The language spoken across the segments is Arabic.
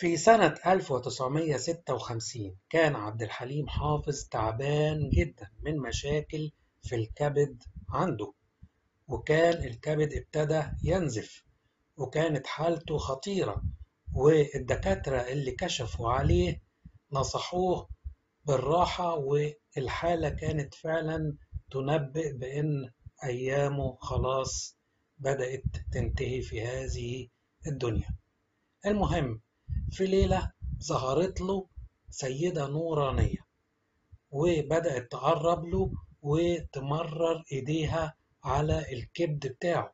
في سنة 1956 كان عبد الحليم حافظ تعبان جدا من مشاكل في الكبد عنده وكان الكبد ابتدى ينزف وكانت حالته خطيرة والدكاترة اللي كشفوا عليه نصحوه بالراحة والحالة كانت فعلا تنبئ بأن أيامه خلاص بدأت تنتهي في هذه الدنيا. المهم في ليلة ظهرت له سيدة نورانية وبدأت تقرب له وتمرر إيديها على الكبد بتاعه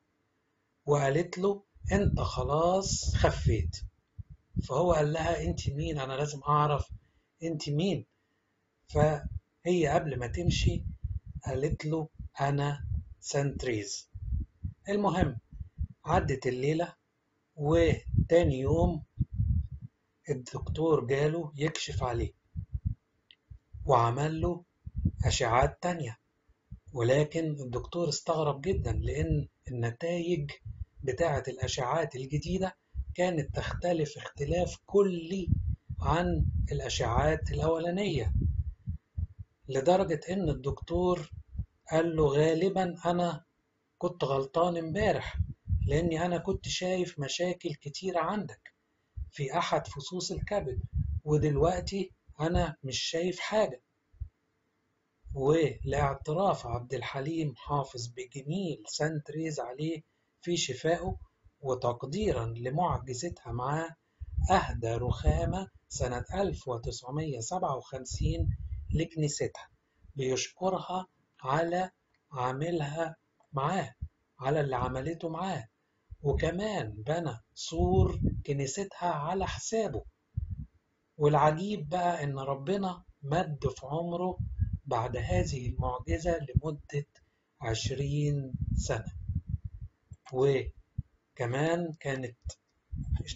وقالت له أنت خلاص خفيت. فهو قال لها أنت مين؟ أنا لازم أعرف أنت مين. فهي قبل ما تمشي قالت له أنا سنتريز المهم عدت الليلة وتاني يوم الدكتور جاله يكشف عليه وعمل له أشعات تانية. ولكن الدكتور استغرب جدا لأن النتائج بتاعة الأشعات الجديدة كانت تختلف اختلاف كلي عن الأشعات الأولانية لدرجة إن الدكتور قال له غالبا أنا كنت غلطان امبارح لأني أنا كنت شايف مشاكل كتيرة عندك. في أحد فصوص الكبد. ودلوقتي أنا مش شايف حاجة. ولاعتراف عبد الحليم حافظ بجميل سنتريز عليه في شفائه وتقديرا لمعجزتها معاه أهدى رخامة سنة 1957 لكنيستها بيشكرها على عاملها معاه على اللي عملته معاه. وكمان بنى سور كنيستها على حسابه. والعجيب بقى إن ربنا مد في عمره بعد هذه المعجزة لمدة عشرين سنة. وكمان كانت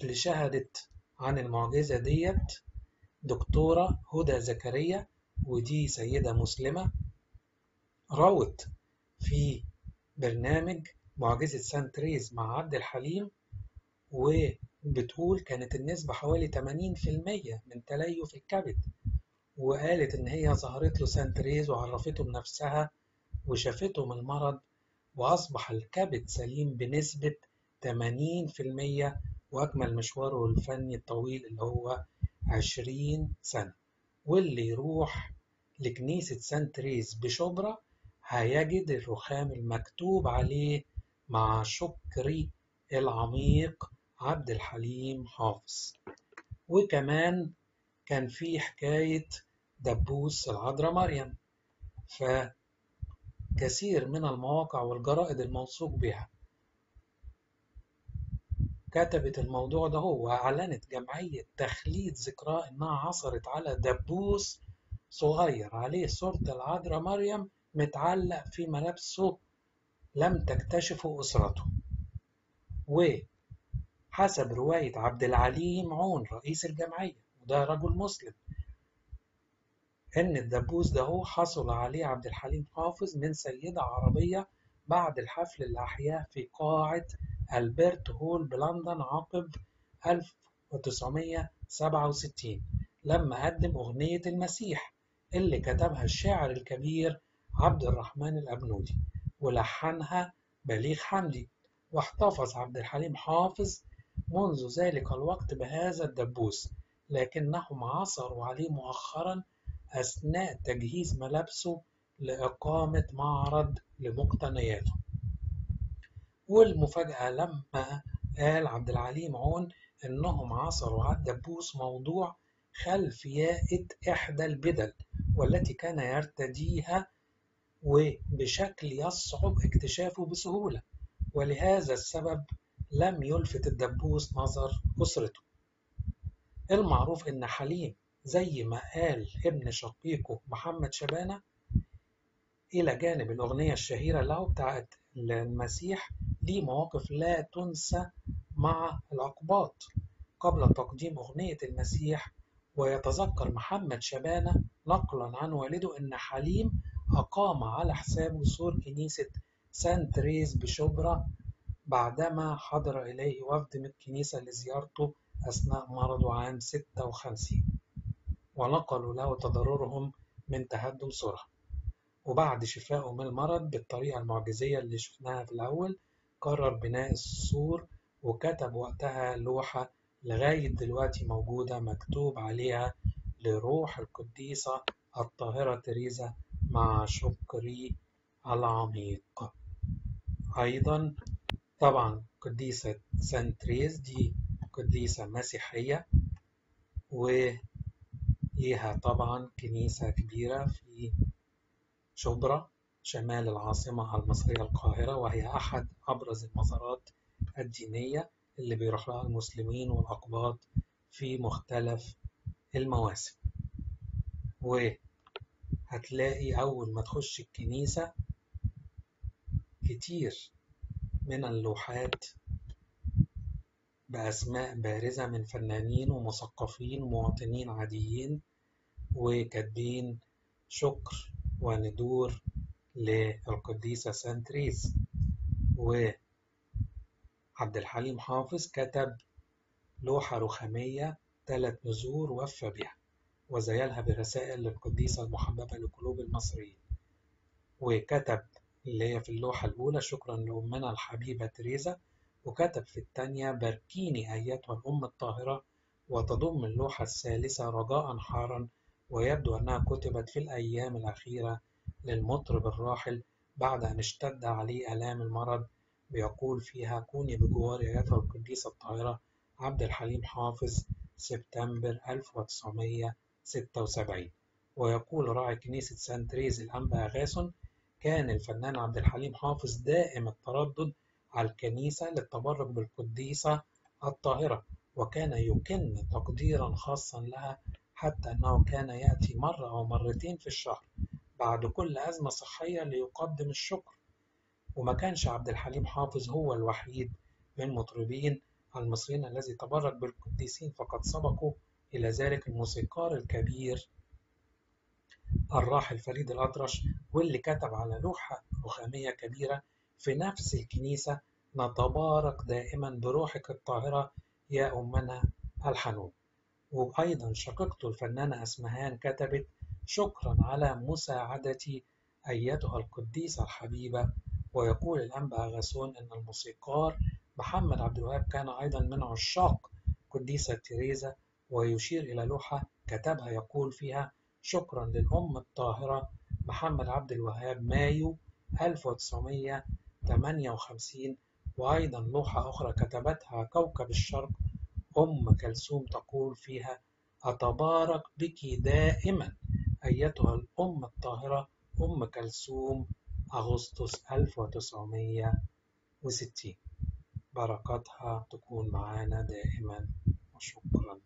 اللي شهدت عن المعجزة ديت دكتورة هدى زكريا ودي سيدة مسلمة روت في برنامج معجزة سانتريز مع عبد الحليم وبتقول كانت النسبة حوالي 80% من تليف الكبد. وقالت إن هي ظهرت له سانتريز وعرفته بنفسها وشافته من المرض وأصبح الكبد سليم بنسبة 80% وأكمل مشواره الفني الطويل اللي هو 20 سنة. واللي يروح لكنيسة سانتريز بشبرا هيجد الرخام المكتوب عليه مع شكري العميق عبد الحليم حافظ. وكمان كان في حكاية دبوس العذراء مريم. فكثير من المواقع والجرائد الموثوق بها كتبت الموضوع ده هو وأعلنت جمعية تخليد ذكراه إنها عثرت على دبوس صغير عليه صورة العذراء مريم متعلق في ملابسه لم تكتشفه أسرته. وحسب رواية عبد العليم عون رئيس الجمعية وده رجل مسلم إن الدبوس ده هو حصل عليه عبد الحليم حافظ من سيدة عربية بعد الحفل اللي أحياه في قاعة ألبرت هول بلندن عقب 1967 لما قدم أغنية المسيح اللي كتبها الشاعر الكبير عبد الرحمن الأبنودي. ولحنها بليغ حمدي واحتفظ عبد الحليم حافظ منذ ذلك الوقت بهذا الدبوس لكنهم عثروا عليه مؤخرا أثناء تجهيز ملابسه لإقامة معرض لمقتنياته. والمفاجأة لما قال عبد العليم عون إنهم عثروا على الدبوس موضوع خلف يائة إحدى البدل والتي كان يرتديها وبشكل يصعب اكتشافه بسهولة ولهذا السبب لم يلفت الدبوس نظر أسرته. المعروف إن حليم زي ما قال ابن شقيقه محمد شبانة إلى جانب الأغنية الشهيرة له بتاعت المسيح ليه مواقف لا تنسى مع العقبات. قبل تقديم أغنية المسيح ويتذكر محمد شبانة نقلا عن والده أن حليم أقام على حسابه سور كنيسة سان تريز بشبرا بعدما حضر إليه وفد من الكنيسة لزيارته أثناء مرضه عام 56 ونقلوا له تضررهم من تهدم سرعة وبعد شفائه من المرض بالطريقة المعجزية اللي شفناها في الأول قرر بناء السور وكتب وقتها لوحة لغاية دلوقتي موجودة مكتوب عليها لروح القديسة الطاهرة تريزا مع شكري العميق. أيضا طبعا قديسة سانتريز دي قديسة مسيحية وليها طبعا كنيسة كبيرة في شبرا شمال العاصمة المصرية القاهرة وهي أحد أبرز المزارات الدينية اللي بيروح لها المسلمين والأقباط في مختلف المواسم. وهتلاقي أول ما تخش الكنيسة كتير من اللوحات بأسماء بارزة من فنانين ومثقفين ومواطنين عاديين وكاتبين شكر وندور للقديسة سانتريز وعبد الحليم حافظ كتب لوحة رخامية ثلاث نزور وفى بها وزيلها برسائل للقديسة المحببة لقلوب المصريين. وكتب اللي هي في اللوحة الأولى شكرا لأمنا الحبيبة تريزا. وكتب في الثانية باركيني أيتها الأم الطاهرة وتضم اللوحة الثالثة رجاء حارا. ويبدو أنها كتبت في الأيام الأخيرة للمطرب الراحل بعد أن اشتد عليه آلام المرض بيقول فيها كوني بجوار أيتها القديسة الطاهرة عبد الحليم حافظ سبتمبر 1976 ويقول راعي كنيسة سانتريز الأنبا أغاثون كان الفنان عبد الحليم حافظ دائم التردد على الكنيسة للتبرك بالقديسة الطاهرة وكان يكن تقديرا خاصا لها حتى أنه كان يأتي مرة أو مرتين في الشهر بعد كل أزمة صحية ليقدم الشكر. وما كانش عبد الحليم حافظ هو الوحيد من المطربين المصريين الذي تبرك بالقديسين فقد سبقوا إلى ذلك الموسيقار الكبير الراحل فريد الأطرش واللي كتب على لوحة رخامية كبيرة في نفس الكنيسة نتبارك دائما بروحك الطاهرة يا أمنا الحنون وأيضا شقيقته الفنانة أسمهان كتبت شكرا على مساعدتي أيتها القديسة الحبيبة ويقول الأنبا أغاثون أن الموسيقار محمد عبد الوهاب كان أيضا من عشاق قديسة تيريزا ويشير إلى لوحة كتبها يقول فيها شكرا للأم الطاهرة محمد عبد الوهاب مايو 1958 وأيضا لوحة أخرى كتبتها كوكب الشرق أم كلثوم تقول فيها أتبارك بك دائما أيتها الأم الطاهرة أم كلثوم أغسطس 1960 بركاتها تكون معنا دائما وشكرا.